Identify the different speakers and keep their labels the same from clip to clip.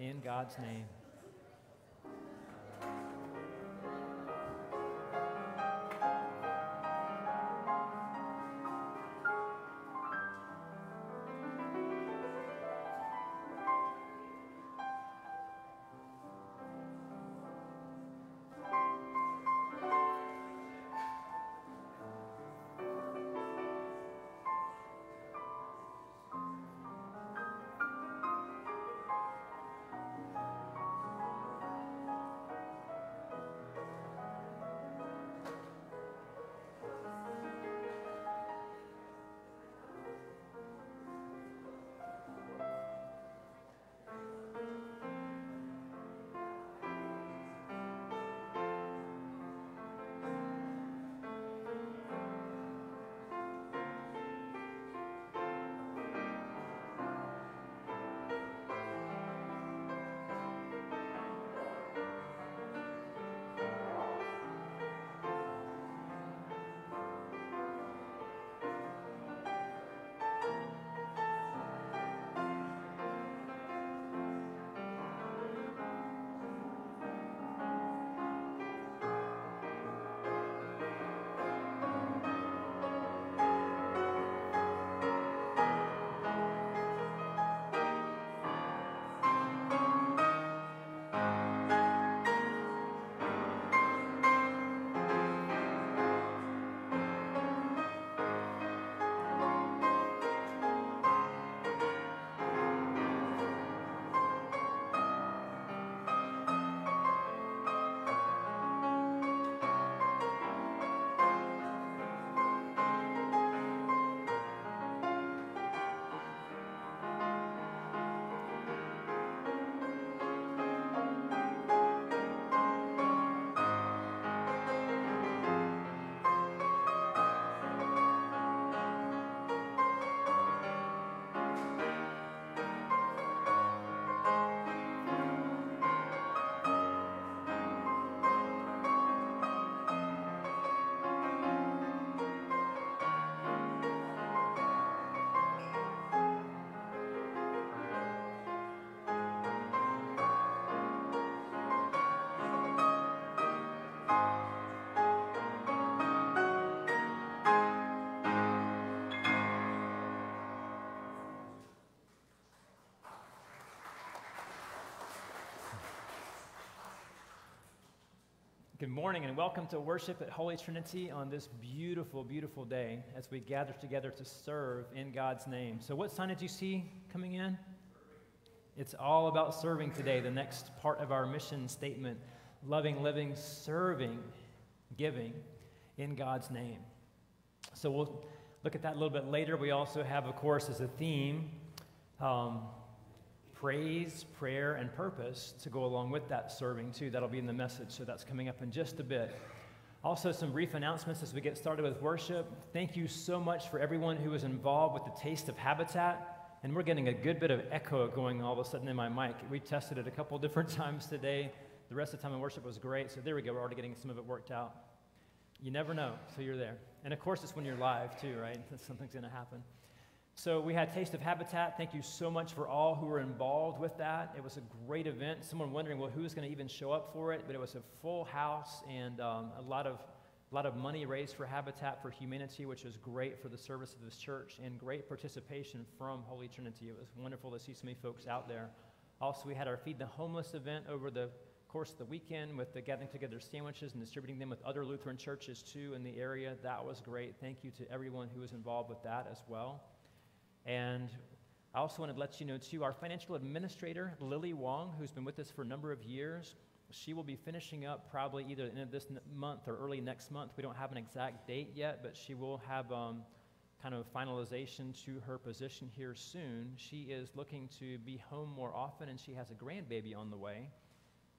Speaker 1: in God's name. Good morning and welcome to worship at Holy Trinity on this beautiful, beautiful day as we gather together to serve in God's name. So, what sign did you see coming in? It's all about serving today, the next part of our mission statement loving, living, serving, giving in God's name. So, we'll look at that a little bit later. We also have, of course, as a theme, um, praise, prayer, and purpose to go along with that serving, too. That'll be in the message, so that's coming up in just a bit. Also, some brief announcements as we get started with worship. Thank you so much for everyone who was involved with the Taste of Habitat. And we're getting a good bit of echo going all of a sudden in my mic. We tested it a couple different times today. The rest of the time in worship was great. So there we go. We're already getting some of it worked out. You never know, so you're there. And of course, it's when you're live, too, right? Something's going to happen. So we had Taste of Habitat. Thank you so much for all who were involved with that. It was a great event. Someone wondering, well, who's going to even show up for it? But it was a full house and um, a lot of a lot of money raised for Habitat for Humanity, which was great for the service of this church, and great participation from Holy Trinity. It was wonderful to see so many folks out there. Also, we had our Feed the Homeless event over the course of the weekend with the gathering together sandwiches and distributing them with other Lutheran churches too in the area. That was great. Thank you to everyone who was involved with that as well. And I also wanted to let you know, too, our financial administrator, Lily Wong, who's been with us for a number of years, she will be finishing up probably either the end of this month or early next month. We don't have an exact date yet, but she will have um, kind of finalization to her position here soon. She is looking to be home more often, and she has a grandbaby on the way.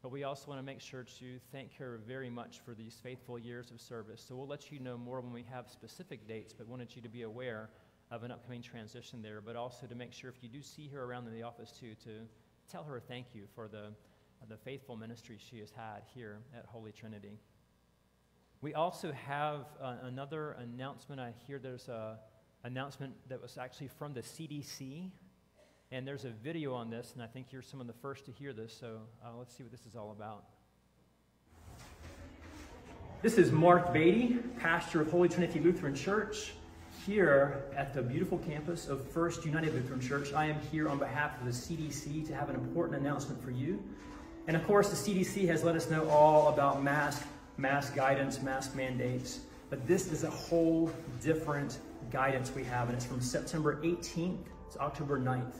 Speaker 1: But we also want to make sure to thank her very much for these faithful years of service. So we'll let you know more when we have specific dates, but wanted you to be aware of an upcoming transition there, but also to make sure if you do see her around in the office too, to tell her thank you for the, the faithful ministry she has had here at Holy Trinity. We also have uh, another announcement. I hear there's an announcement that was actually from the CDC. And there's a video on this, and I think you're some of the first to hear this, so uh, let's see what this is all about. This is Mark Beatty, pastor of Holy Trinity Lutheran Church, here at the beautiful campus of First United Lutheran Church. I am here on behalf of the CDC to have an important announcement for you. And of course, the CDC has let us know all about mask, mask guidance, mask mandates. But this is a whole different guidance we have, and it's from September 18th to October 9th.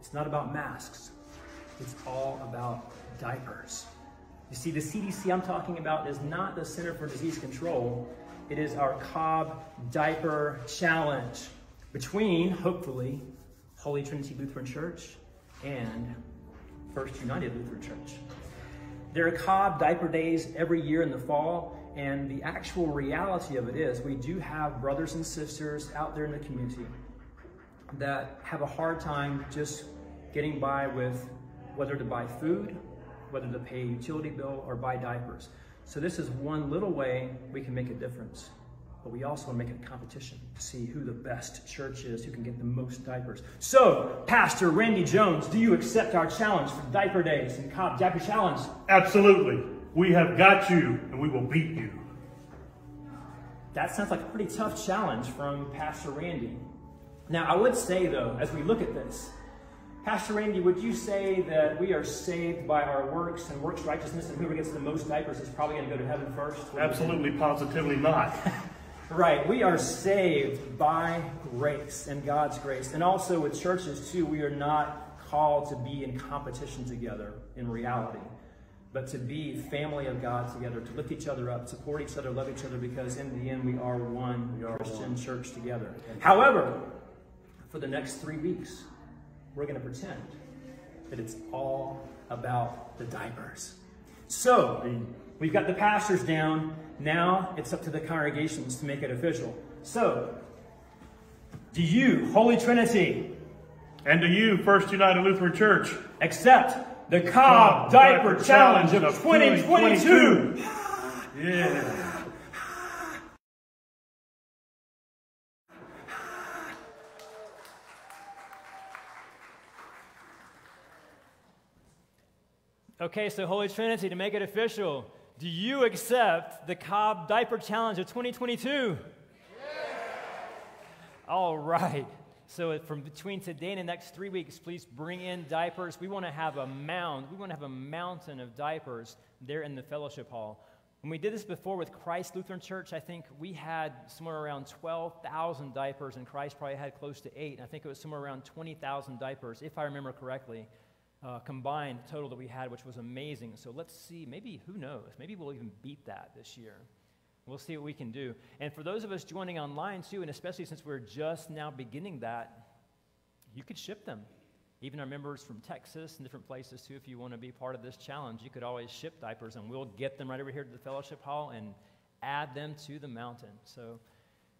Speaker 1: It's not about masks. It's all about diapers. You see, the CDC I'm talking about is not the Center for Disease Control. It is our Cobb Diaper Challenge between, hopefully, Holy Trinity Lutheran Church and First United Lutheran Church. There are Cobb Diaper Days every year in the fall, and the actual reality of it is we do have brothers and sisters out there in the community that have a hard time just getting by with whether to buy food, whether to pay a utility bill, or buy diapers. So this is one little way we can make a difference. But we also want to make it a competition to see who the best church is, who can get the most diapers. So, Pastor Randy Jones, do you accept our challenge for Diaper Days and Cobb Diaper Challenge?
Speaker 2: Absolutely. We have got you, and we will beat you.
Speaker 1: That sounds like a pretty tough challenge from Pastor Randy. Now, I would say, though, as we look at this, Pastor Randy, would you say that we are saved by our works and works righteousness, and whoever gets the most diapers is probably going to go to heaven first?
Speaker 2: Absolutely, positively not.
Speaker 1: right. We are saved by grace and God's grace. And also with churches, too, we are not called to be in competition together in reality, but to be family of God together, to lift each other up, support each other, love each other, because in the end we are one we are Christian one. church together. However, for the next three weeks, we're going to pretend that it's all about the diapers. So, we've got the pastors down. Now it's up to the congregations to make it official. So, do you, Holy Trinity,
Speaker 2: and do you, First United Lutheran Church,
Speaker 1: accept the Cobb, Diaper, Diaper Challenge of 2022? 2022.
Speaker 2: yeah.
Speaker 1: Okay, so Holy Trinity, to make it official, do you accept the Cobb Diaper Challenge of 2022? All right. So from between today and the next three weeks, please bring in diapers. We want to have a mound. We want to have a mountain of diapers there in the fellowship hall. When we did this before with Christ Lutheran Church, I think we had somewhere around 12,000 diapers, and Christ probably had close to eight. And I think it was somewhere around 20,000 diapers, if I remember correctly uh, combined total that we had, which was amazing. So let's see, maybe, who knows? Maybe we'll even beat that this year. We'll see what we can do. And for those of us joining online too, and especially since we're just now beginning that, you could ship them. Even our members from Texas and different places too, if you want to be part of this challenge, you could always ship diapers and we'll get them right over here to the fellowship hall and add them to the mountain. So,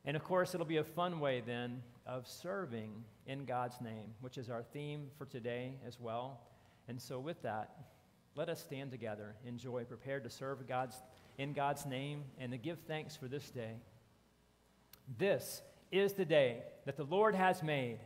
Speaker 1: and of course, it'll be a fun way then of serving in God's name, which is our theme for today as well. And so, with that, let us stand together in joy, prepared to serve God's, in God's name and to give thanks for this day. This is the day that the Lord has made.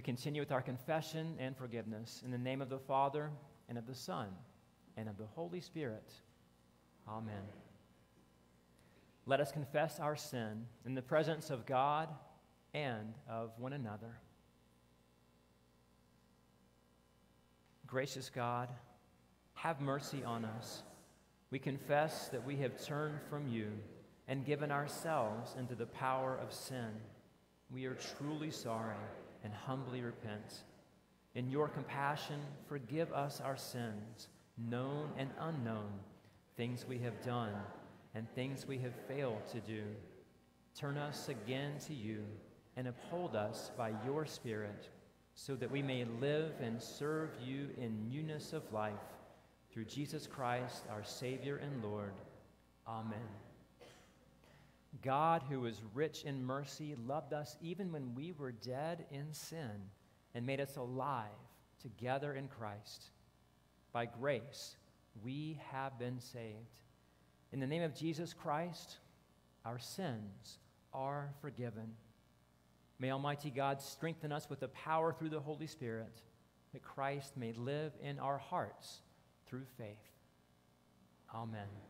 Speaker 1: We continue with our confession and forgiveness in the name of the Father, and of the Son, and of the Holy Spirit. Amen. Let us confess our sin in the presence of God and of one another. Gracious God, have mercy on us. We confess that we have turned from you and given ourselves into the power of sin. We are truly sorry and humbly repent. In your compassion, forgive us our sins, known and unknown, things we have done and things we have failed to do. Turn us again to you and uphold us by your Spirit so that we may live and serve you in newness of life through Jesus Christ, our Savior and Lord. Amen. God, who is rich in mercy, loved us even when we were dead in sin and made us alive together in Christ. By grace, we have been saved. In the name of Jesus Christ, our sins are forgiven. May Almighty God strengthen us with the power through the Holy Spirit, that Christ may live in our hearts through faith. Amen.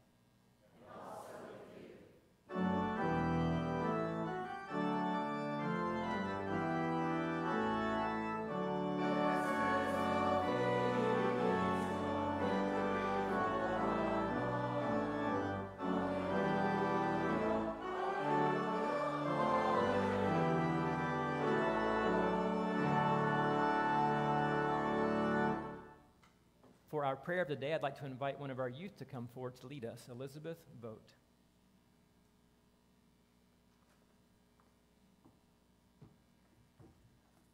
Speaker 1: For our prayer of the day, I'd like to invite one of our youth to come forward to lead us, Elizabeth Vote.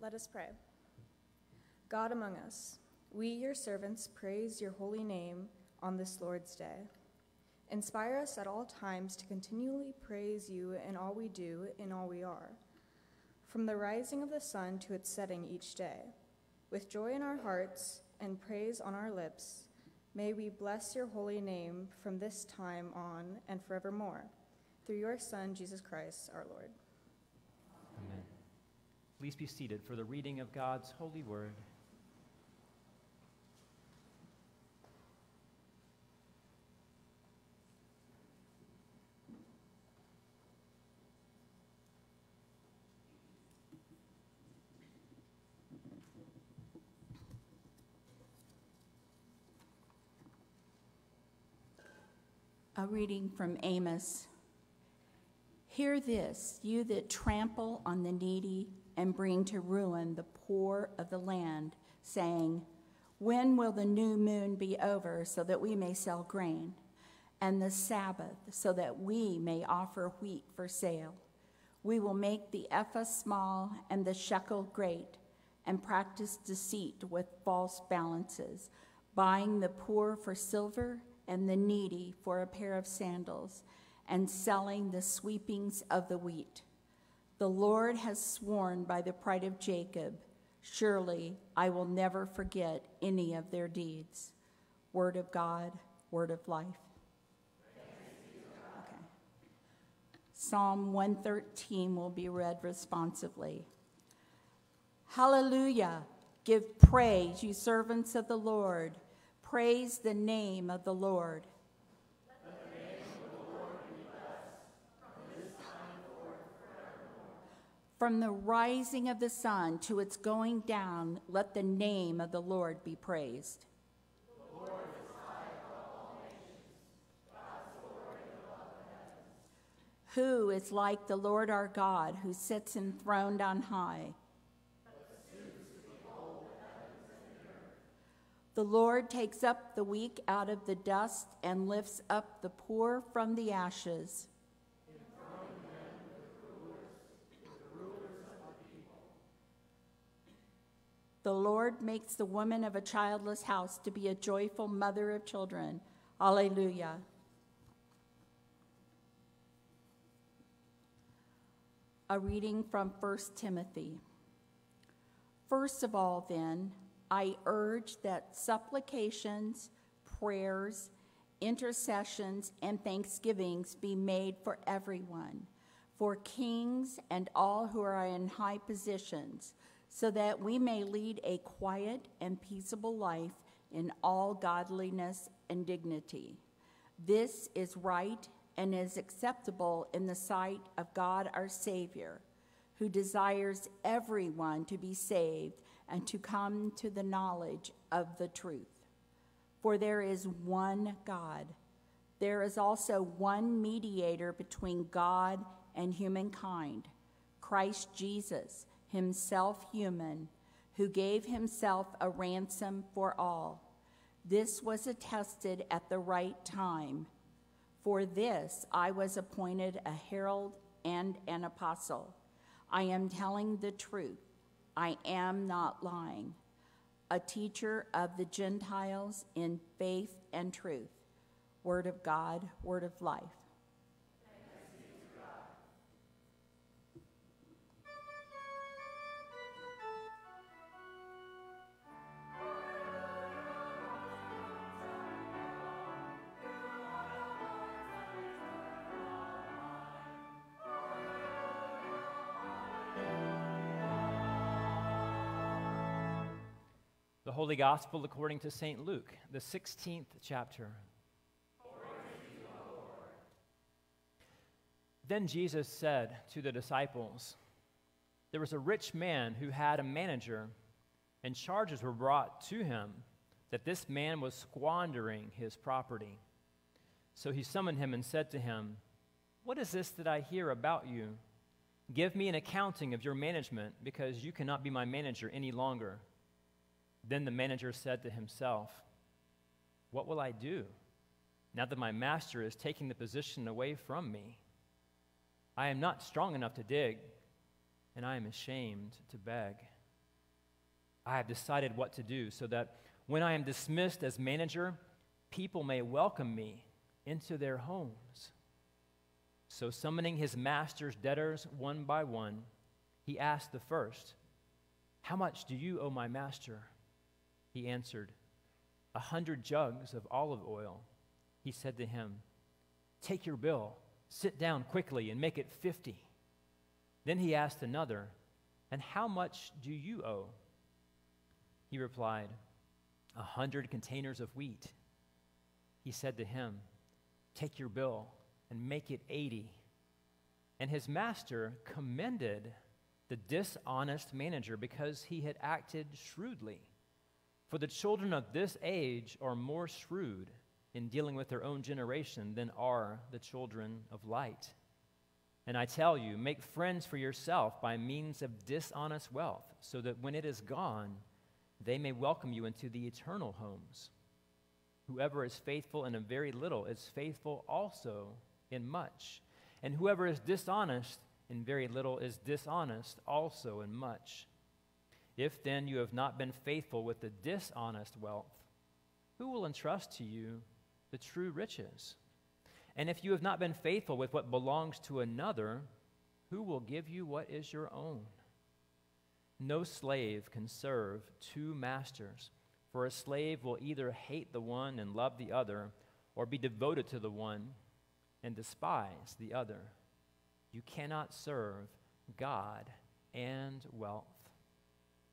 Speaker 3: Let us pray. God among us, we, your servants, praise your holy name on this Lord's day. Inspire us at all times to continually praise you in all we do, in all we are, from the rising of the sun to its setting each day. With joy in our hearts, and praise on our lips, may we bless your holy name from this time on and forevermore. Through your Son, Jesus Christ, our Lord.
Speaker 1: Amen. Please be seated for the reading of God's holy word.
Speaker 4: A reading from Amos. Hear this, you that trample on the needy and bring to ruin the poor of the land, saying, When will the new moon be over so that we may sell grain, and the Sabbath so that we may offer wheat for sale? We will make the ephah small and the shekel great, and practice deceit with false balances, buying the poor for silver and the needy for a pair of sandals, and selling the sweepings of the wheat. The Lord has sworn by the pride of Jacob, surely I will never forget any of their deeds. Word of God, word of life. Okay. Psalm 113 will be read responsively. Hallelujah! Give praise, you servants of the Lord. Praise the name of the Lord. From the rising of the sun to its going down, let the name of the Lord be praised. Who is like the Lord our God, who sits enthroned on high? The Lord takes up the weak out of the dust and lifts up the poor from the ashes. The Lord makes the woman of a childless house to be a joyful mother of children. Alleluia. A reading from 1 Timothy. First of all, then, I urge that supplications, prayers, intercessions and thanksgivings be made for everyone, for kings and all who are in high positions, so that we may lead a quiet and peaceable life in all godliness and dignity. This is right and is acceptable in the sight of God our Savior, who desires everyone to be saved and to come to the knowledge of the truth. For there is one God. There is also one mediator between God and humankind, Christ Jesus, himself human, who gave himself a ransom for all. This was attested at the right time. For this I was appointed a herald and an apostle. I am telling the truth. I am not lying a teacher of the Gentiles in faith and truth. Word of God, word of life.
Speaker 1: Holy Gospel according to St. Luke, the 16th chapter. Then Jesus said to the disciples, There was a rich man who had a manager, and charges were brought to him that this man was squandering his property. So he summoned him and said to him, What is this that I hear about you? Give me an accounting of your management, because you cannot be my manager any longer. Then the manager said to himself, What will I do now that my master is taking the position away from me? I am not strong enough to dig, and I am ashamed to beg. I have decided what to do so that when I am dismissed as manager, people may welcome me into their homes. So, summoning his master's debtors one by one, he asked the first, How much do you owe my master? He answered, A hundred jugs of olive oil. He said to him, Take your bill, sit down quickly, and make it fifty. Then he asked another, And how much do you owe? He replied, A hundred containers of wheat. He said to him, Take your bill and make it eighty. And his master commended the dishonest manager because he had acted shrewdly. For the children of this age are more shrewd in dealing with their own generation than are the children of light. And I tell you, make friends for yourself by means of dishonest wealth, so that when it is gone, they may welcome you into the eternal homes. Whoever is faithful in a very little is faithful also in much. And whoever is dishonest in very little is dishonest also in much. If then you have not been faithful with the dishonest wealth, who will entrust to you the true riches? And if you have not been faithful with what belongs to another, who will give you what is your own? No slave can serve two masters, for a slave will either hate the one and love the other, or be devoted to the one and despise the other. You cannot serve God and wealth.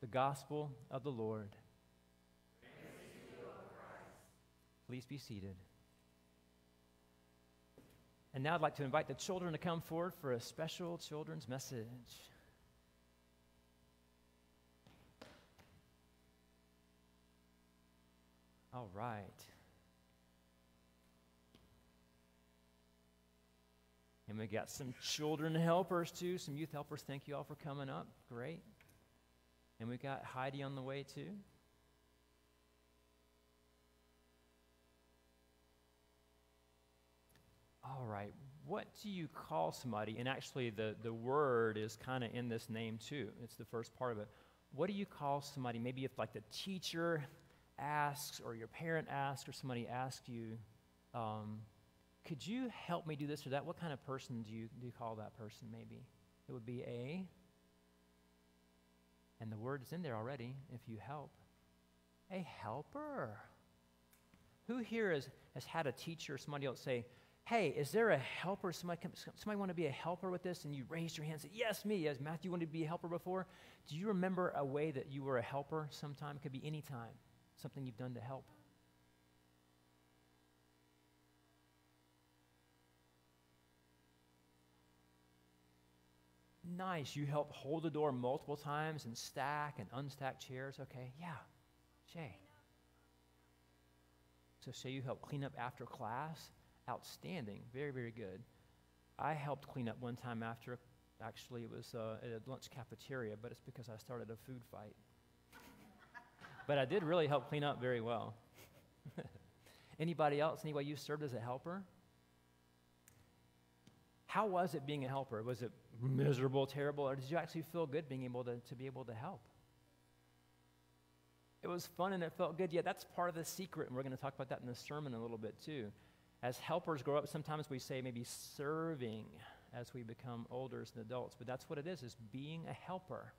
Speaker 1: The Gospel of the Lord. Please be seated. And now I'd like to invite the children to come forward for a special children's message. All right. And we got some children helpers too, some youth helpers. Thank you all for coming up. Great. And we got Heidi on the way too. All right, what do you call somebody? And actually, the, the word is kind of in this name too. It's the first part of it. What do you call somebody? Maybe if, like, the teacher asks, or your parent asks, or somebody asks you, um, could you help me do this or that? What kind of person do you, do you call that person, maybe? It would be a and the word is in there already if you help. A helper. Who here has, has had a teacher or somebody else say, Hey, is there a helper? Somebody, somebody want to be a helper with this? And you raised your hand and said, Yes, me. Yes, Matthew wanted to be a helper before. Do you remember a way that you were a helper sometime? It could be any time, something you've done to help. Nice. You help hold the door multiple times and stack and unstack chairs. Okay, yeah. Shay. So, Shay, you help clean up after class. Outstanding. Very, very good. I helped clean up one time after, actually, it was uh, at a lunch cafeteria, but it's because I started a food fight. but I did really help clean up very well. Anybody else? Anybody you served as a helper? How was it being a helper? Was it miserable, terrible, or did you actually feel good being able to, to be able to help? It was fun and it felt good. Yeah, that's part of the secret, and we're going to talk about that in the sermon a little bit too. As helpers grow up, sometimes we say maybe serving as we become older as adults, but that's what it is, is being a helper.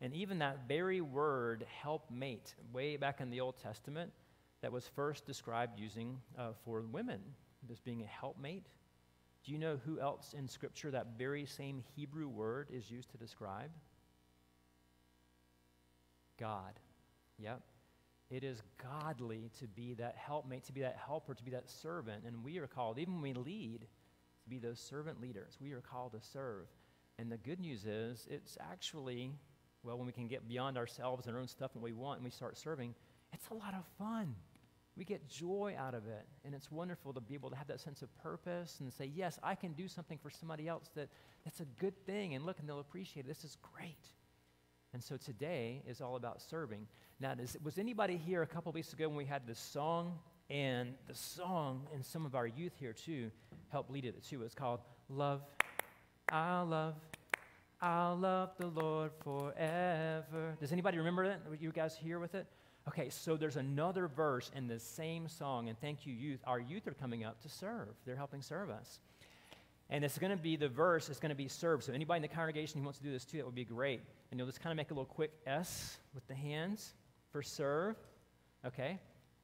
Speaker 1: And even that very word, helpmate, way back in the Old Testament, that was first described using uh, for women, as being a helpmate, do you know who else in Scripture that very same Hebrew word is used to describe? God. Yep. It is godly to be that helpmate, to be that helper, to be that servant. And we are called, even when we lead, to be those servant leaders. We are called to serve. And the good news is, it's actually, well, when we can get beyond ourselves and our own stuff and we want and we start serving, it's a lot of fun. We get joy out of it. And it's wonderful to be able to have that sense of purpose and say, yes, I can do something for somebody else that, that's a good thing. And look, and they'll appreciate it. This is great. And so today is all about serving. Now, does, was anybody here a couple weeks ago when we had the song? And the song, and some of our youth here too, helped lead it too. It's called Love, I'll Love, I'll love the Lord forever. Does anybody remember that? Were you guys here with it? Okay, so there's another verse in the same song, and thank you, youth. Our youth are coming up to serve. They're helping serve us. And it's going to be the verse, it's going to be serve. So anybody in the congregation who wants to do this too, that would be great. And you'll just kind of make a little quick S with the hands for serve. Okay?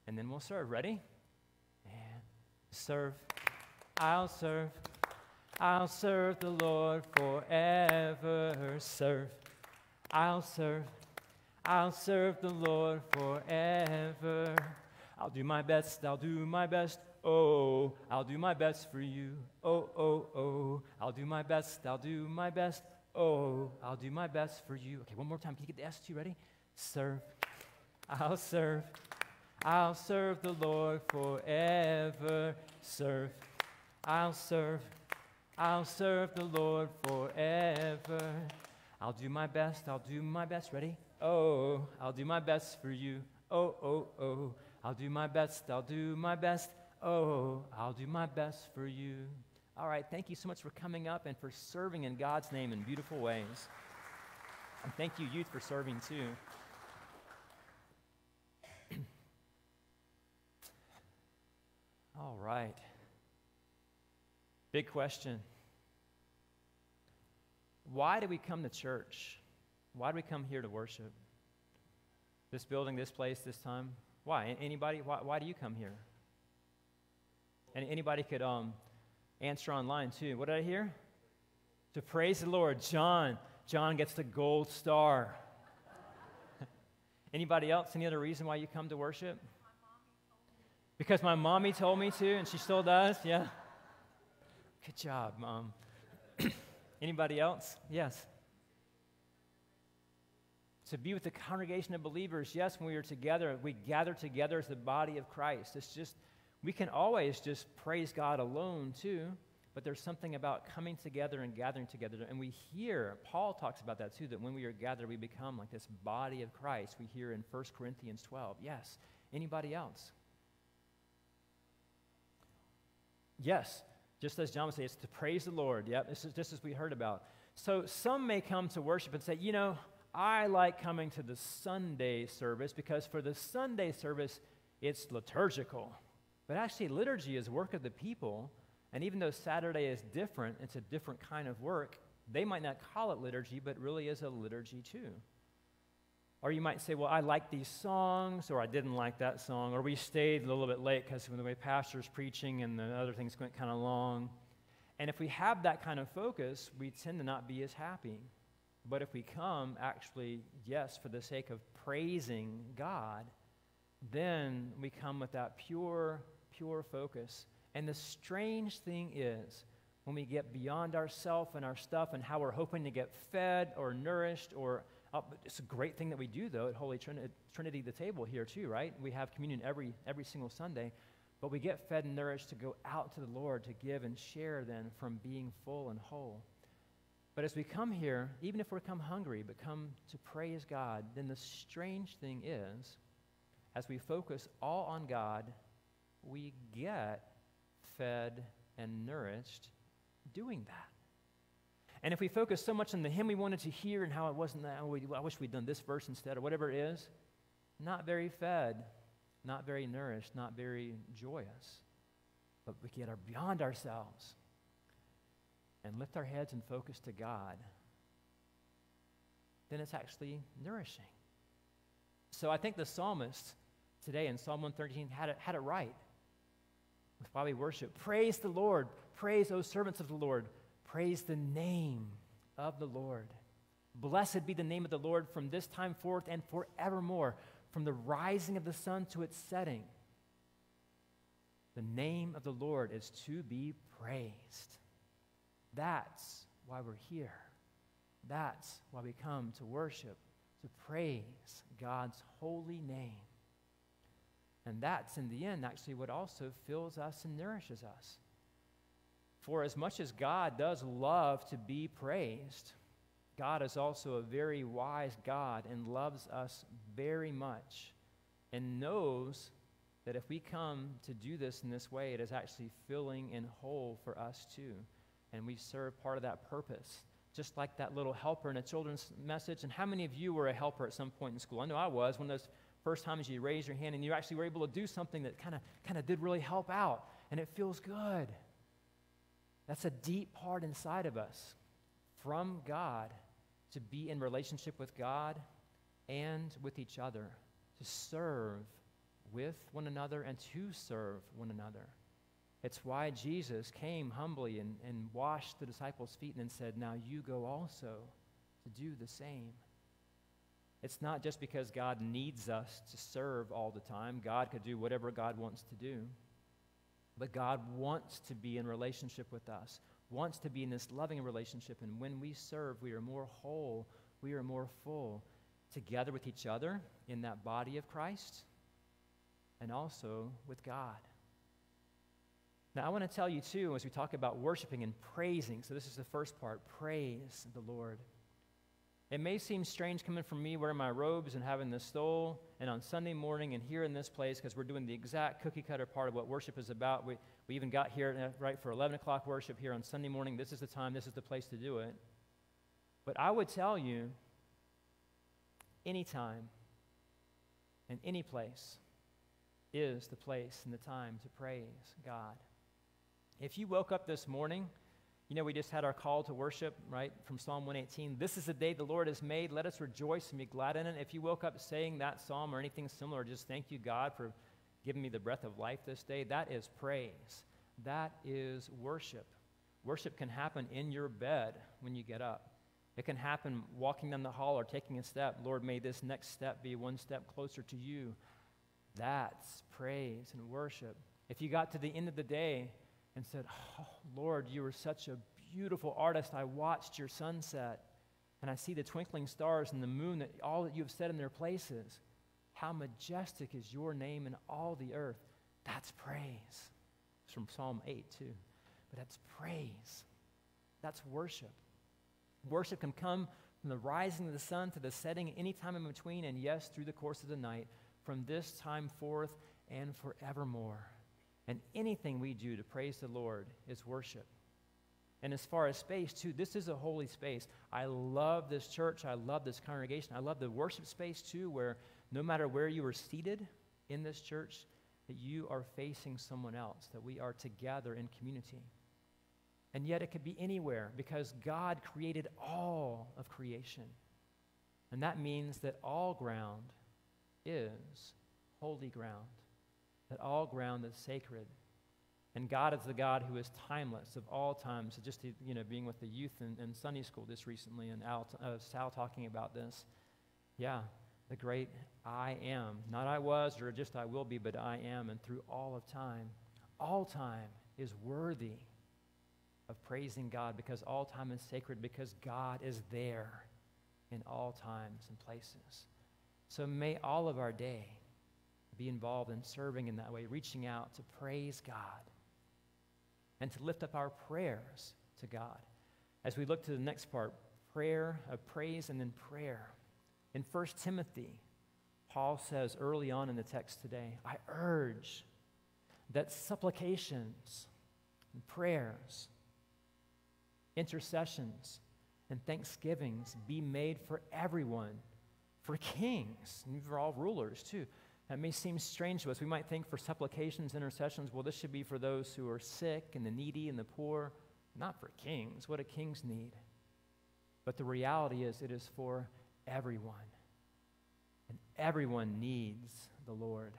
Speaker 1: And then we'll serve. Ready? And serve. I'll serve. I'll serve the Lord forever. Serve. I'll serve. I'll serve the Lord forever. I'll do my best, I'll do my best. Oh, I'll do my best for you. Oh, oh, oh. I'll do my best, I'll do my best. Oh, I'll do my best for you. Okay, one more time. Can you get the S2 ready? Serve. I'll serve. I'll serve the Lord forever. Serve. I'll serve. I'll serve the Lord forever. I'll do my best. I'll do my best. Ready? Oh, I'll do my best for you. Oh, oh, oh. I'll do my best. I'll do my best. Oh, I'll do my best for you. All right, thank you so much for coming up and for serving in God's name in beautiful ways. And thank you, youth, for serving too. All right. Big question. Why do we come to church? Why do we come here to worship? This building, this place, this time? Why? Anybody? Why, why do you come here? And anybody could um, answer online too. What did I hear? To praise the Lord. John. John gets the gold star. Anybody else? Any other reason why you come to worship? Because my mommy told me to, and she still does? Yeah. Good job, mom. Anybody else? Yes to be with the congregation of believers. Yes, when we are together, we gather together as the body of Christ. It's just, we can always just praise God alone too, but there's something about coming together and gathering together. And we hear, Paul talks about that too, that when we are gathered, we become like this body of Christ. We hear in 1 Corinthians 12. Yes. Anybody else? Yes. Just as John would say, it's to praise the Lord. Yep. This is just as we heard about. So some may come to worship and say, you know, I like coming to the Sunday service because for the Sunday service, it's liturgical. But actually, liturgy is work of the people. And even though Saturday is different, it's a different kind of work, they might not call it liturgy, but really is a liturgy too. Or you might say, well, I like these songs, or I didn't like that song, or we stayed a little bit late because when the way pastor's preaching and the other things went kind of long. And if we have that kind of focus, we tend to not be as happy. But if we come actually, yes, for the sake of praising God, then we come with that pure, pure focus. And the strange thing is, when we get beyond ourself and our stuff and how we're hoping to get fed or nourished or it's a great thing that we do though at Holy Trinity, Trinity the table here too, right? We have communion every every single Sunday, but we get fed and nourished to go out to the Lord to give and share then from being full and whole. But as we come here, even if we come hungry, but come to praise God, then the strange thing is, as we focus all on God, we get fed and nourished doing that. And if we focus so much on the hymn we wanted to hear and how it wasn't that, oh, I wish we'd done this verse instead, or whatever it is, not very fed, not very nourished, not very joyous. But we get our, beyond ourselves and lift our heads and focus to God, then it's actually nourishing. So I think the psalmist today in Psalm 113 had it, had it right with why we worship. Praise the Lord. Praise, O servants of the Lord. Praise the name of the Lord. Blessed be the name of the Lord from this time forth and forevermore, from the rising of the sun to its setting. The name of the Lord is to be praised. That's why we're here. That's why we come to worship, to praise God's holy name. And that's, in the end, actually what also fills us and nourishes us. For as much as God does love to be praised, God is also a very wise God and loves us very much and knows that if we come to do this in this way, it is actually filling and whole for us too. And we serve part of that purpose, just like that little helper in a children's message. And how many of you were a helper at some point in school? I know I was. One of those first times you raised your hand and you actually were able to do something that kind of kind of did really help out, and it feels good. That's a deep part inside of us from God to be in relationship with God and with each other, to serve with one another and to serve one another. It's why Jesus came humbly and, and washed the disciples' feet and said, Now you go also to do the same. It's not just because God needs us to serve all the time. God could do whatever God wants to do. But God wants to be in relationship with us, wants to be in this loving relationship. And when we serve, we are more whole, we are more full together with each other in that body of Christ and also with God. Now, I want to tell you, too, as we talk about worshiping and praising, so this is the first part praise the Lord. It may seem strange coming from me wearing my robes and having the stole, and on Sunday morning and here in this place, because we're doing the exact cookie cutter part of what worship is about. We, we even got here uh, right for 11 o'clock worship here on Sunday morning. This is the time, this is the place to do it. But I would tell you, anytime and any place is the place and the time to praise God. If you woke up this morning you know, we just had our call to worship, right, from Psalm 118. This is the day the Lord has made. Let us rejoice and be glad in it. If you woke up saying that psalm or anything similar, just thank you, God, for giving me the breath of life this day. That is praise. That is worship. Worship can happen in your bed when you get up. It can happen walking down the hall or taking a step. Lord, may this next step be one step closer to you. That's praise and worship. If you got to the end of the day and said, oh, Lord, you are such a beautiful artist. I watched your sunset, and I see the twinkling stars and the moon, that all that you have set in their places. How majestic is your name in all the earth. That's praise. It's from Psalm 8, too. But that's praise. That's worship. Worship can come from the rising of the sun to the setting, any time in between, and yes, through the course of the night, from this time forth and forevermore. And anything we do to praise the Lord is worship. And as far as space, too, this is a holy space. I love this church. I love this congregation. I love the worship space, too, where no matter where you are seated in this church, that you are facing someone else, that we are together in community. And yet it could be anywhere because God created all of creation. And that means that all ground is holy ground, that all ground is sacred. And God is the God who is timeless of all times. So just, you know, being with the youth in, in Sunday school this recently and Al, uh, Sal talking about this. Yeah, the great I am. Not I was or just I will be, but I am. And through all of time, all time is worthy of praising God because all time is sacred, because God is there in all times and places. So may all of our day be involved in serving in that way, reaching out to praise God and to lift up our prayers to God. As we look to the next part, prayer, of praise, and then prayer. In 1 Timothy, Paul says early on in the text today, I urge that supplications and prayers, intercessions, and thanksgivings be made for everyone, for kings, and for all rulers too. That may seem strange to us. We might think for supplications, intercessions, well, this should be for those who are sick and the needy and the poor, not for kings. What do kings need? But the reality is, it is for everyone. And everyone needs the Lord.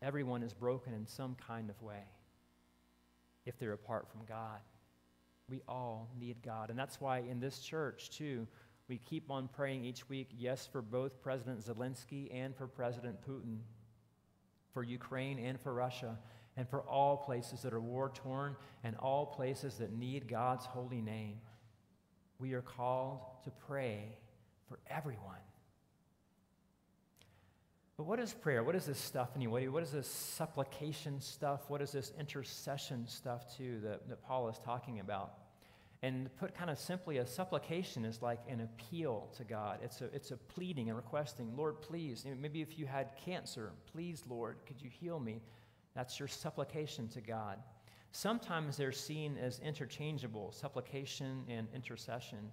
Speaker 1: Everyone is broken in some kind of way if they're apart from God. We all need God. And that's why in this church, too, we keep on praying each week, yes, for both President Zelensky and for President Putin, for Ukraine and for Russia, and for all places that are war torn and all places that need God's holy name. We are called to pray for everyone. But what is prayer? What is this stuff anyway? What is this supplication stuff? What is this intercession stuff, too, that, that Paul is talking about? And put kind of simply, a supplication is like an appeal to God. It's a, it's a pleading and requesting, Lord, please. Maybe if you had cancer, please, Lord, could you heal me? That's your supplication to God. Sometimes they're seen as interchangeable, supplication and intercession.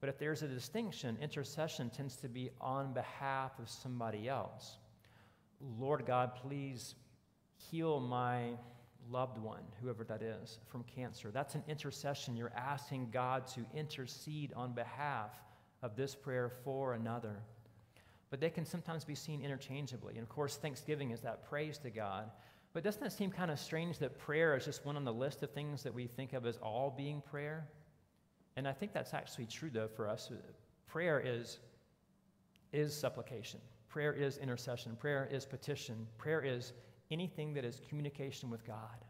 Speaker 1: But if there's a distinction, intercession tends to be on behalf of somebody else. Lord God, please heal my loved one, whoever that is, from cancer. That's an intercession. You're asking God to intercede on behalf of this prayer for another. But they can sometimes be seen interchangeably. And of course, thanksgiving is that praise to God. But doesn't it seem kind of strange that prayer is just one on the list of things that we think of as all being prayer? And I think that's actually true, though, for us. Prayer is, is supplication, prayer is intercession, prayer is petition, prayer is anything that is communication with God.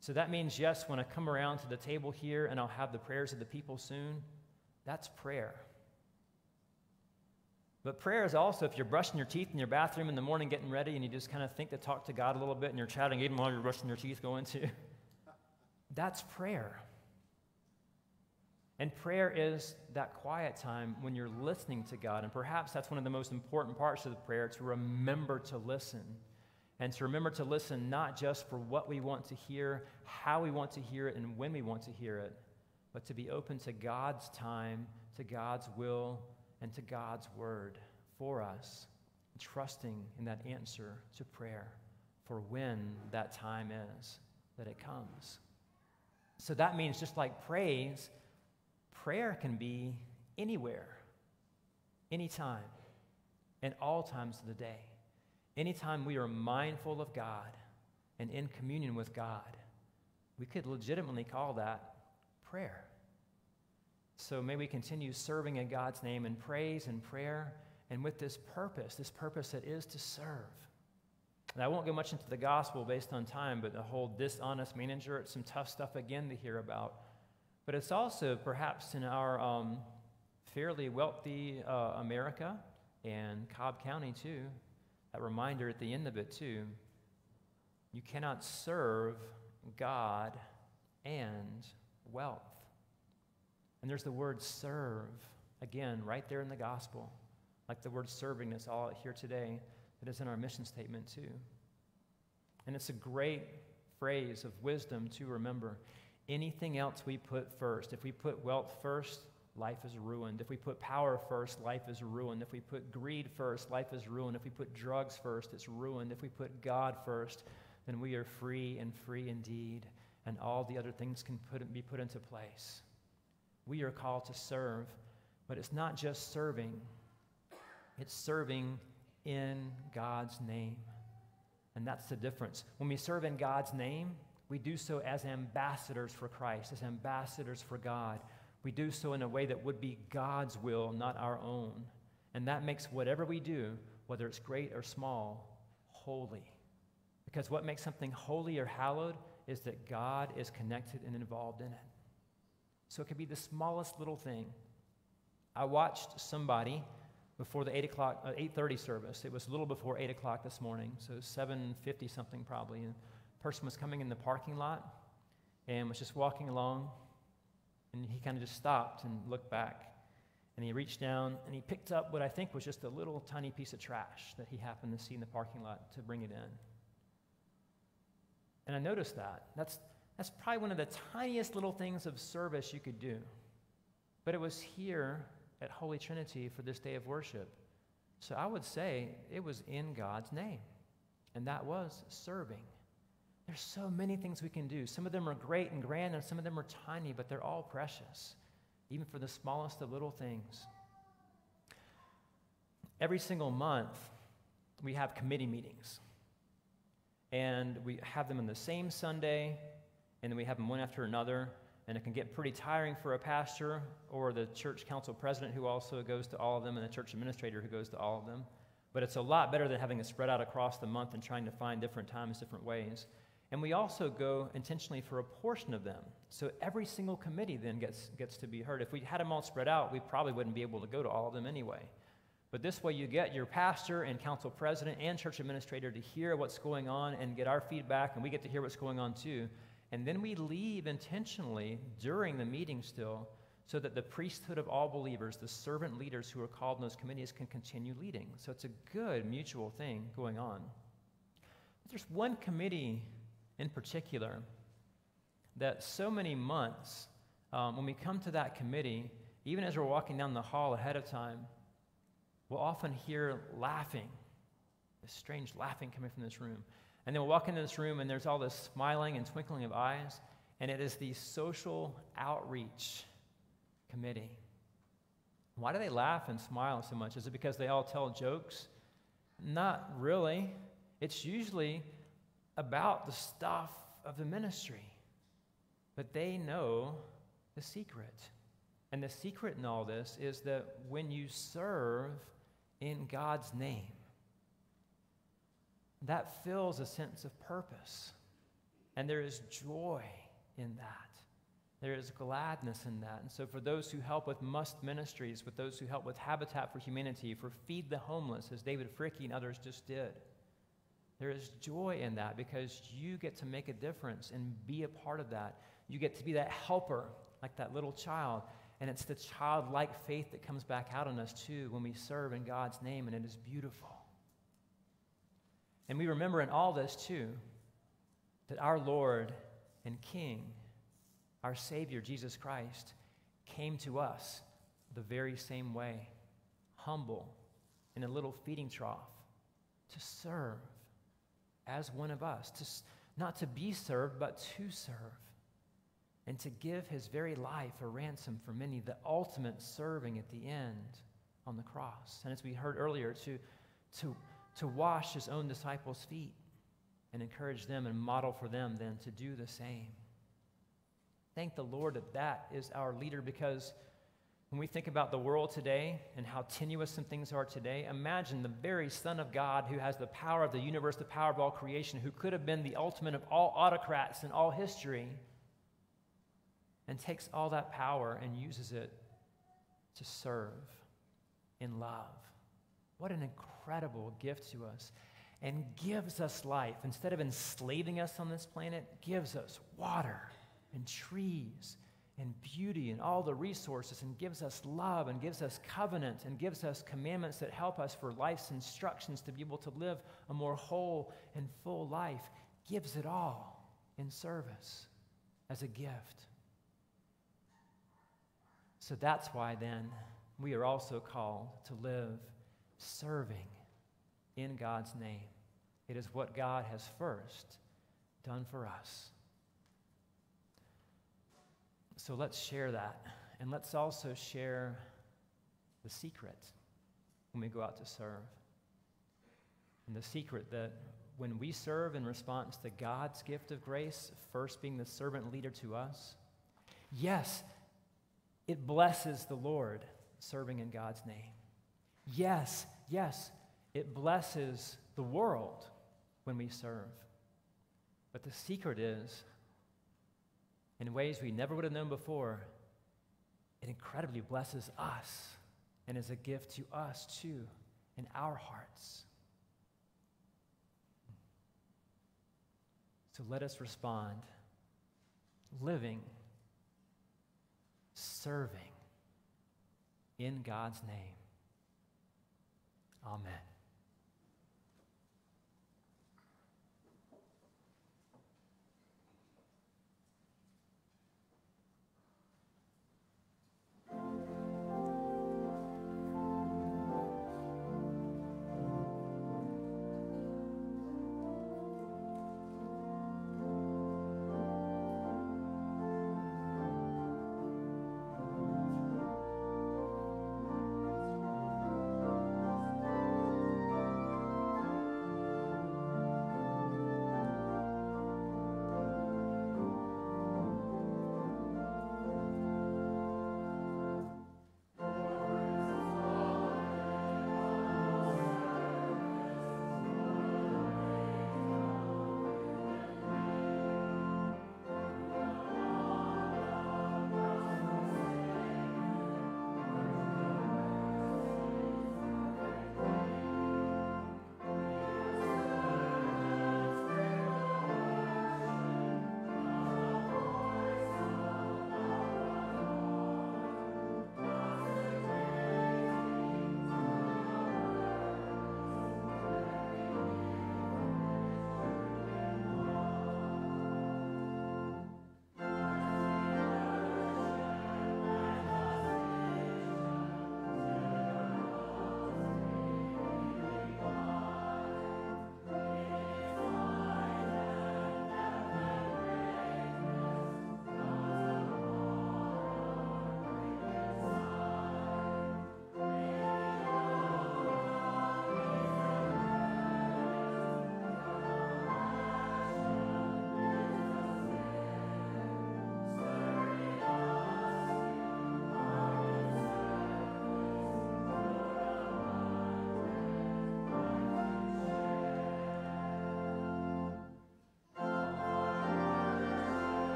Speaker 1: So that means, yes, when I come around to the table here and I'll have the prayers of the people soon, that's prayer. But prayer is also if you're brushing your teeth in your bathroom in the morning getting ready and you just kind of think to talk to God a little bit and you're chatting even while you're brushing your teeth going to. That's prayer. And prayer is that quiet time when you're listening to God. And perhaps that's one of the most important parts of the prayer to remember to listen and to remember to listen not just for what we want to hear, how we want to hear it, and when we want to hear it, but to be open to God's time, to God's will, and to God's word for us, trusting in that answer to prayer for when that time is that it comes. So that means just like praise, prayer can be anywhere, anytime, and all times of the day. Anytime we are mindful of God and in communion with God, we could legitimately call that prayer. So may we continue serving in God's name in praise and prayer and with this purpose, this purpose that is to serve. And I won't go much into the gospel based on time, but the whole dishonest manager, it's some tough stuff again to hear about. But it's also perhaps in our um, fairly wealthy uh, America and Cobb County too, that reminder at the end of it, too. You cannot serve God and wealth. And there's the word serve, again, right there in the gospel, like the word serving that's all here today, that is in our mission statement, too. And it's a great phrase of wisdom to remember. Anything else we put first, if we put wealth first, life is ruined. If we put power first, life is ruined. If we put greed first, life is ruined. If we put drugs first, it's ruined. If we put God first, then we are free and free indeed, and all the other things can put, be put into place. We are called to serve, But it's not just serving, it's serving in God's name. And that's the difference. When we serve in God's name, we do so as ambassadors for Christ, as ambassadors for God. We do so in a way that would be God's will, not our own. And that makes whatever we do, whether it's great or small, holy. Because what makes something holy or hallowed is that God is connected and involved in it. So it could be the smallest little thing. I watched somebody before the 8 o'clock, uh, 8.30 service. It was a little before 8 o'clock this morning, so 7.50 something probably. And a person was coming in the parking lot and was just walking along, and he kind of just stopped and looked back. And he reached down and he picked up what I think was just a little tiny piece of trash that he happened to see in the parking lot to bring it in. And I noticed that. That's, that's probably one of the tiniest little things of service you could do. But it was here at Holy Trinity for this day of worship. So I would say it was in God's name, and that was serving. There's so many things we can do. Some of them are great and grand, and some of them are tiny, but they're all precious, even for the smallest of little things. Every single month, we have committee meetings and we have them on the same Sunday, and then we have them one after another. And it can get pretty tiring for a pastor or the church council president who also goes to all of them, and the church administrator who goes to all of them. But it's a lot better than having it spread out across the month and trying to find different times, different ways. And we also go intentionally for a portion of them. So every single committee then gets, gets to be heard. If we had them all spread out, we probably wouldn't be able to go to all of them anyway. But this way, you get your pastor and council president and church administrator to hear what's going on and get our feedback, and we get to hear what's going on too. And then we leave intentionally during the meeting still so that the priesthood of all believers, the servant leaders who are called in those committees, can continue leading. So it's a good mutual thing going on. There's one committee in particular that so many months, um, when we come to that committee, even as we're walking down the hall ahead of time, we'll often hear laughing, this strange laughing coming from this room. And then we'll walk into this room, and there's all this smiling and twinkling of eyes, and it is the social outreach committee. Why do they laugh and smile so much? Is it because they all tell jokes? Not really. It's usually about the stuff of the ministry. But they know the secret. And the secret in all this is that when you serve, in God's name. That fills a sense of purpose. And there is joy in that. There is gladness in that. And so, for those who help with Must Ministries, with those who help with Habitat for Humanity, for Feed the Homeless, as David Fricke and others just did, there is joy in that because you get to make a difference and be a part of that. You get to be that helper, like that little child and it's the childlike faith that comes back out on us too when we serve in God's name, and it is beautiful. And we remember in all this too that our Lord and King, our Savior, Jesus Christ, came to us the very same way humble in a little feeding trough to serve as one of us, to, not to be served, but to serve and to give his very life a ransom for many, the ultimate serving at the end on the cross. And as we heard earlier, to, to, to wash his own disciples' feet and encourage them and model for them then to do the same. Thank the Lord that that is our leader because when we think about the world today and how tenuous some things are today, imagine the very Son of God who has the power of the universe, the power of all creation, who could have been the ultimate of all autocrats in all history and takes all that power and uses it to serve in love. What an incredible gift to us. And gives us life. Instead of enslaving us on this planet, gives us water and trees and beauty and all the resources and gives us love and gives us covenant and gives us commandments that help us for life's instructions to be able to live a more whole and full life. Gives it all in service as a gift. So that's why then we are also called to live serving in God's name. It is what God has first done for us. So let's share that. And let's also share the secret when we go out to serve. And the secret that when we serve in response to God's gift of grace, first being the servant leader to us, yes, it blesses the Lord serving in God's name. Yes, yes, it blesses the world when we serve. But the secret is, in ways we never would have known before, it incredibly blesses us and is a gift to us too in our hearts. So let us respond living, serving in God's name. Amen.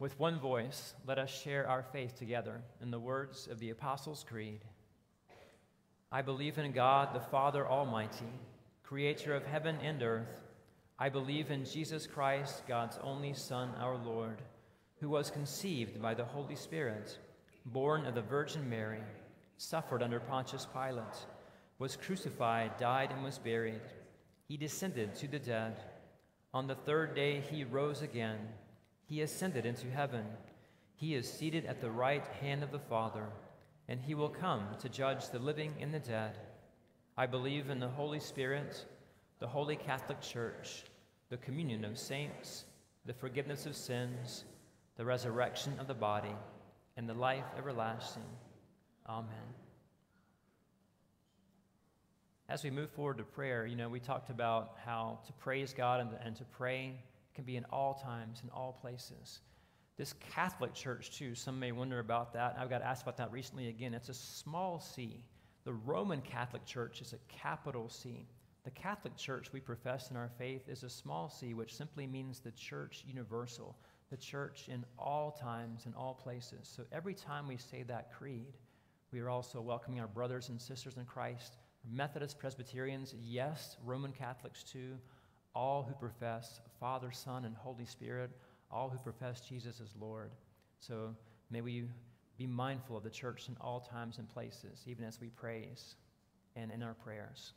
Speaker 1: With one voice, let us share our faith together in the words of the Apostles' Creed. I believe in God, the Father Almighty, creator of heaven and earth. I believe in Jesus Christ, God's only Son, our Lord, who was conceived by the Holy Spirit, born of the Virgin Mary, suffered under Pontius Pilate, was crucified, died, and was buried. He descended to the dead. On the third day, he rose again. He ascended into heaven. He is seated at the right hand of the Father, and he will come to judge the living and the dead. I believe in the Holy Spirit, the holy Catholic Church, the communion of saints, the forgiveness of sins, the resurrection of the body, and the life everlasting. Amen. As we move forward to prayer, you know, we talked about how to praise God and, and to pray can be in all times, in all places. This Catholic Church, too, some may wonder about that. I've got asked about that recently again. It's a small c. The Roman Catholic Church is a capital C. The Catholic Church we profess in our faith is a small c, which simply means the church universal, the church in all times, in all places. So every time we say that creed, we are also welcoming our brothers and sisters in Christ Methodist Presbyterians, yes, Roman Catholics too, all who profess Father, Son, and Holy Spirit, all who profess Jesus as Lord. So may we be mindful of the church in all times and places, even as we praise and in our prayers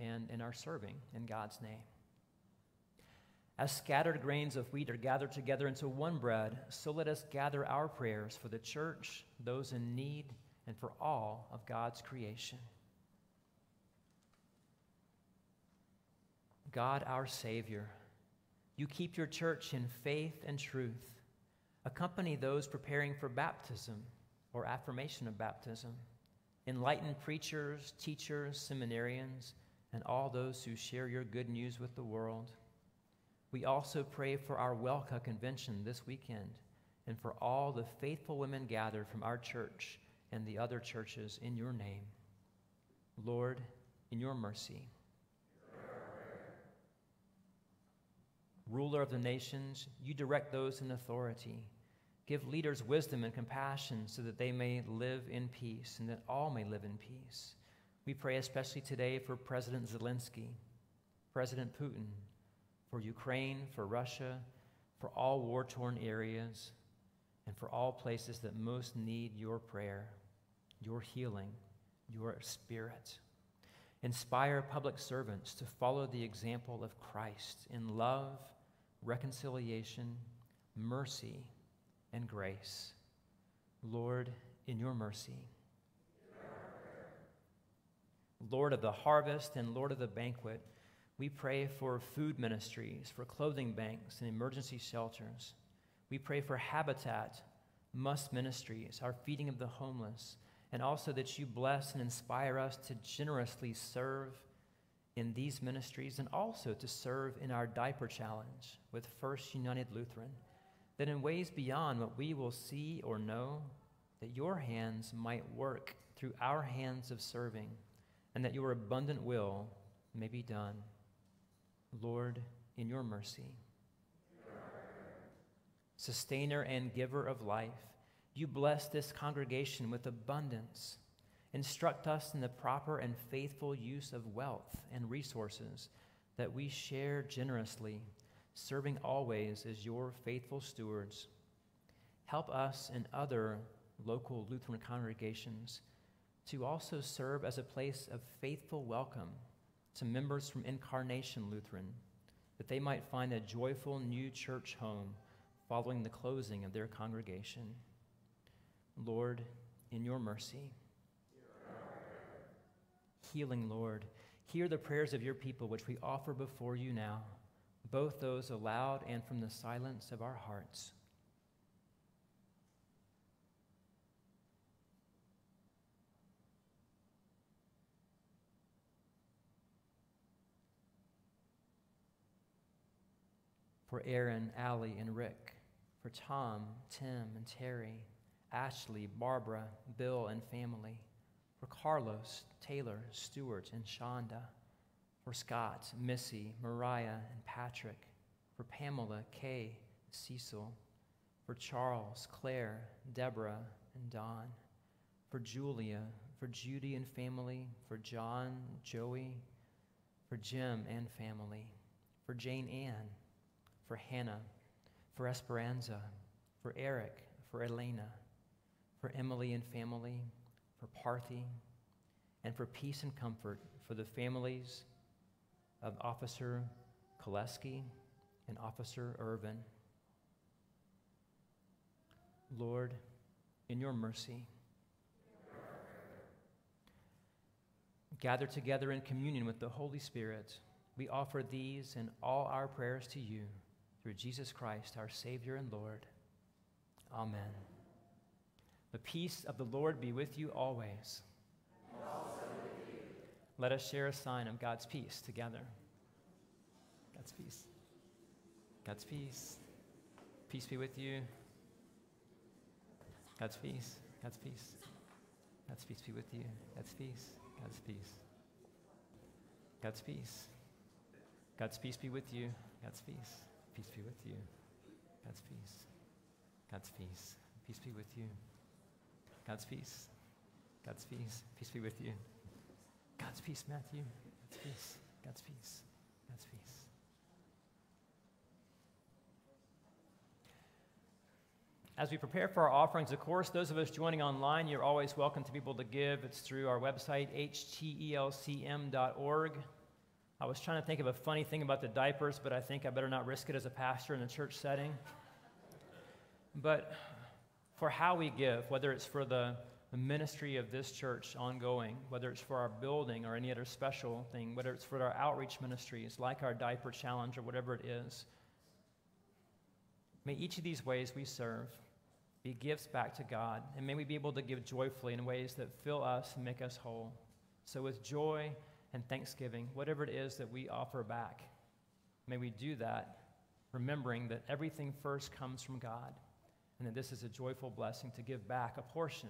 Speaker 1: and in our serving in God's name. As scattered grains of wheat are gathered together into one bread, so let us gather our prayers for the church, those in need, and for all of God's creation. God, our Savior, you keep your church in faith and truth. Accompany those preparing for baptism or affirmation of baptism. Enlighten preachers, teachers, seminarians, and all those who share your good news with the world. We also pray for our WELCA convention this weekend and for all the faithful women gathered from our church and the other churches in your name. Lord, in your mercy. Ruler of the nations, you direct those in authority. Give leaders wisdom and compassion so that they may live in peace and that all may live in peace. We pray especially today for President Zelensky, President Putin, for Ukraine, for Russia, for all war torn areas, and for all places that most need your prayer, your healing, your spirit. Inspire public servants to follow the example of Christ in love, reconciliation, mercy, and grace. Lord, in your mercy. Lord of the harvest and Lord of the banquet, we pray for food ministries, for clothing banks and emergency shelters. We pray for habitat, must ministries, our feeding of the homeless, and also that you bless and inspire us to generously serve in these ministries and also to serve in our diaper challenge with First United Lutheran, that in ways beyond what we will see or know, that your hands might work through our hands of serving, and that your abundant will may be done. Lord, in your mercy. Sustainer and giver of life, you bless this congregation with abundance Instruct us in the proper and faithful use of wealth and resources that we share generously, serving always as your faithful stewards. Help us and other local Lutheran congregations to also serve as a place of faithful welcome to members from Incarnation Lutheran, that they might find a joyful new church home following the closing of their congregation. Lord, in your mercy, healing, Lord. Hear the prayers of your people, which we offer before you now, both those aloud and from the silence of our hearts. For Aaron, Allie, and Rick, for Tom, Tim, and Terry, Ashley, Barbara, Bill, and family for Carlos, Taylor, Stewart, and Shonda, for Scott, Missy, Mariah, and Patrick, for Pamela, Kay, Cecil, for Charles, Claire, Deborah, and Don, for Julia, for Judy and family, for John, Joey, for Jim and family, for Jane Ann, for Hannah, for Esperanza, for Eric, for Elena, for Emily and family, for Parthy, and for peace and comfort for the families of Officer Koleski and Officer Ervin. Lord, in your mercy, gather together in communion with the Holy Spirit, we offer these and all our prayers to you through Jesus Christ, our Savior and Lord. Amen. The peace of the Lord be with you always.
Speaker 5: With you.
Speaker 1: Let us share a sign of God's peace together. God's peace. God's peace. Peace be with you. God's peace. God's peace. God's peace be with you. God's peace. God's peace. God's peace. God's peace be with you. God's peace. Peace be with you. God's peace. God's peace. Peace be with you. God's peace. God's peace. Peace be with you. God's peace, Matthew. God's peace. God's peace. God's peace. As we prepare for our offerings, of course, those of us joining online, you're always welcome to be able to give. It's through our website, htelcm.org. I was trying to think of a funny thing about the diapers, but I think I better not risk it as a pastor in a church setting. But for how we give, whether it's for the, ministry of this church ongoing, whether it's for our building or any other special thing, whether it's for our outreach ministries like our diaper challenge or whatever it is, may each of these ways we serve be gifts back to God, and may we be able to give joyfully in ways that fill us and make us whole. So, with joy and thanksgiving, whatever it is that we offer back, may we do that, remembering that everything first comes from God, and that this is a joyful blessing to give back a portion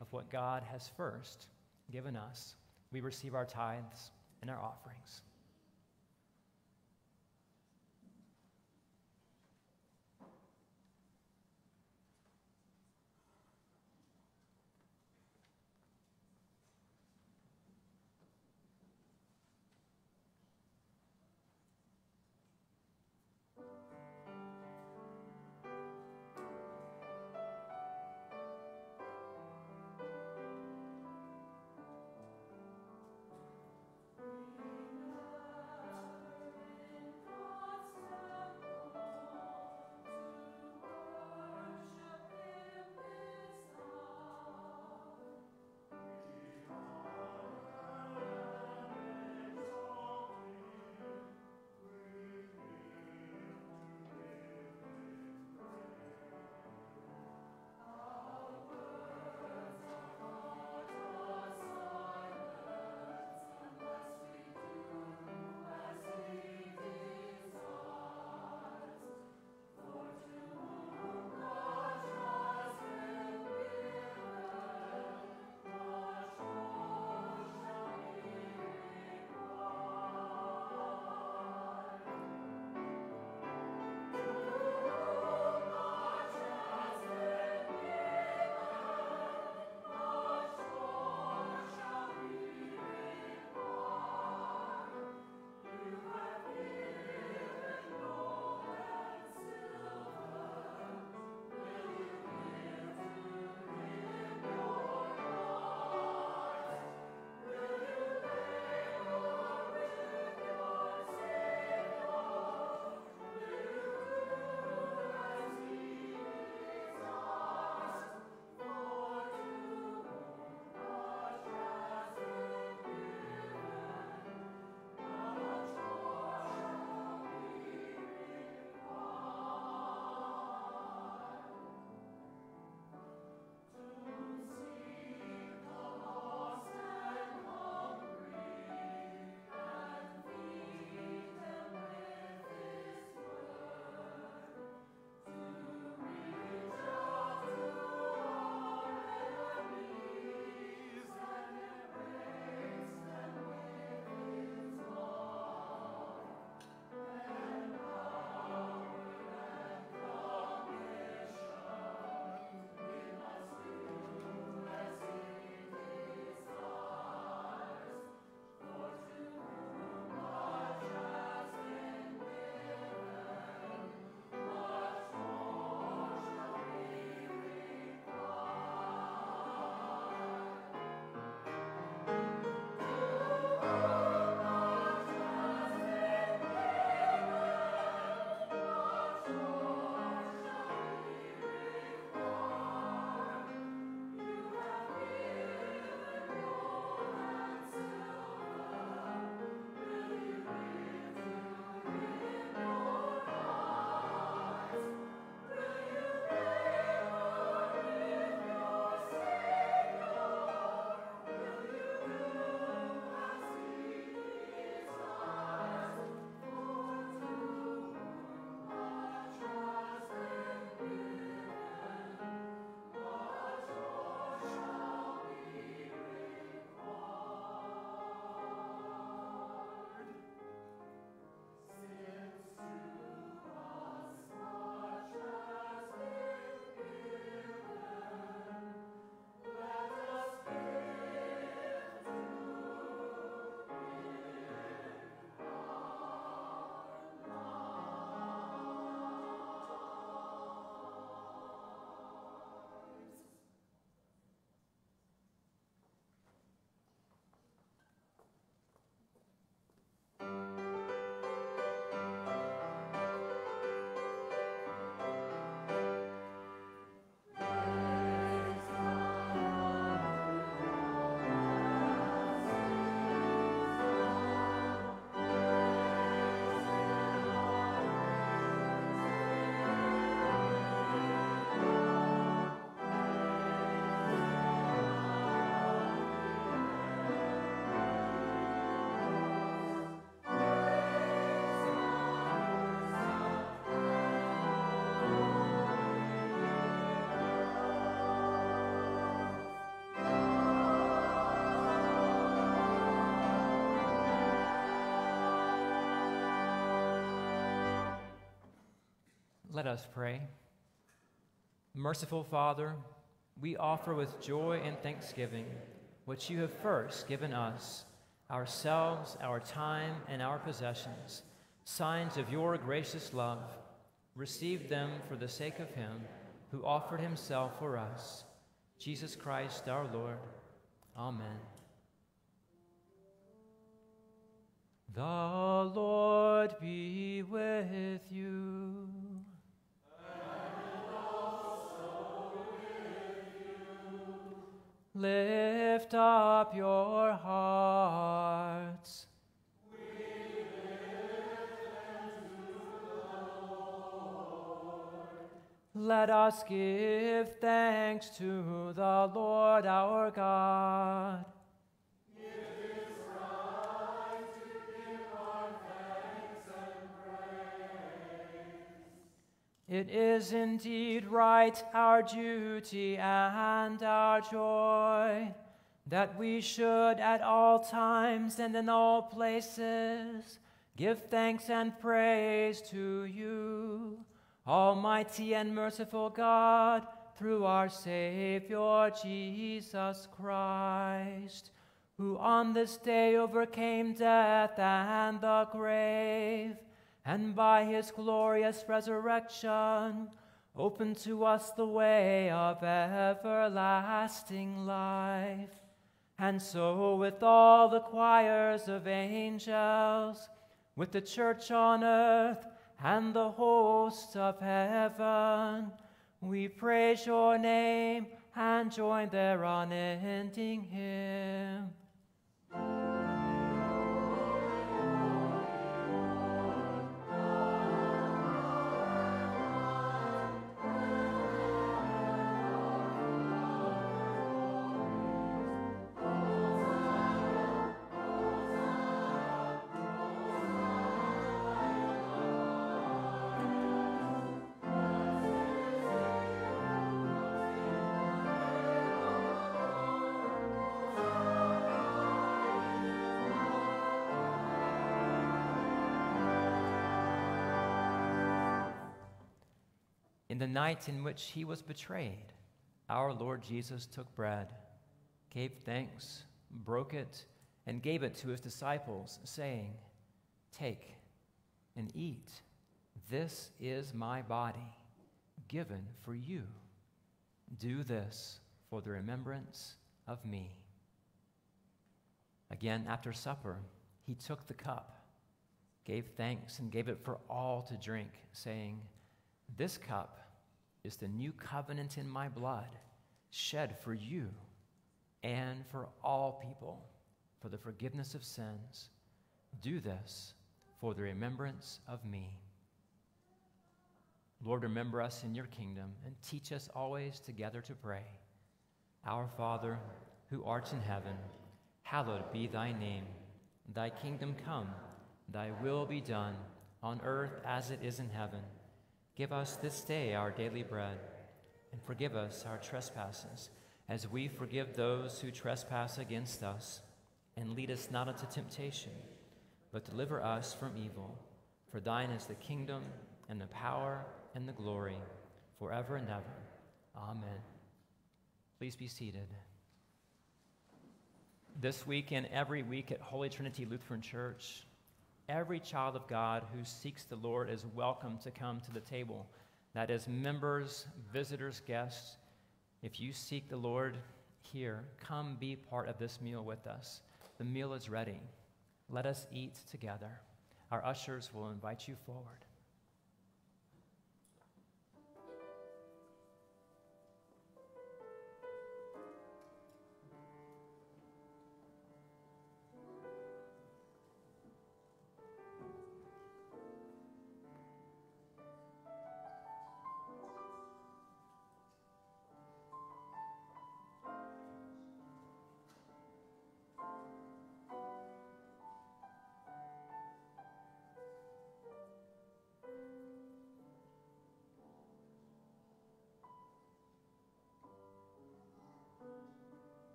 Speaker 1: of what God has first given us. We receive our tithes and our offerings. Let us pray. Merciful Father, we offer with joy and thanksgiving what you have first given us ourselves, our time, and our possessions, signs of your gracious love. Receive them for the sake of him who offered himself for us, Jesus Christ our Lord. Amen. The Lord be with you. Lift up your hearts. Let us give thanks to the Lord our God. It is indeed right, our duty and our joy, that we should at all times and in all places give thanks and praise to you, Almighty and merciful God, through our Savior Jesus Christ, who on this day overcame death and the grave and by his glorious resurrection open to us the way of everlasting life. And so, with all the choirs of angels, with the church on earth, and the hosts of heaven, we praise your name and join their unending hymn. Night in which he was betrayed, our Lord Jesus took bread, gave thanks, broke it, and gave it to his disciples, saying, Take and eat. This is my body, given for you. Do this for the remembrance of me. Again, after supper, he took the cup, gave thanks, and gave it for all to drink, saying, This cup is the new covenant in my blood, shed for you and for all people for the forgiveness of sins. Do this for the remembrance of me. Lord, remember us in your kingdom and teach us always together to pray. Our Father, who art in heaven, hallowed be thy name. Thy kingdom come, thy will be done, on earth as it is in heaven. Give us this day our daily bread, and forgive us our trespasses, as we forgive those who trespass against us. And lead us not into temptation, but deliver us from evil. For thine is the kingdom, and the power, and the glory, forever and ever. Amen. Please be seated. This week and every week at Holy Trinity Lutheran Church, every child of God who seeks the Lord is welcome to come to the table. That is, members, visitors, guests. If you seek the Lord here, come be part of this meal with us. The meal is ready. Let us eat together. Our ushers will invite you forward.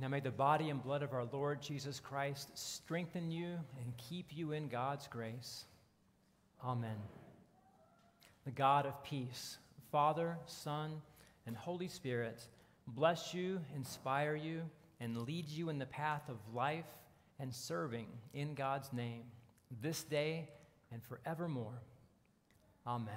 Speaker 1: Now may the body and blood of our Lord Jesus Christ strengthen you and keep you in God's grace. Amen. The God of peace, Father, Son, and Holy Spirit, bless you, inspire you, and lead you in the path of life and serving in God's name this day and forevermore. Amen.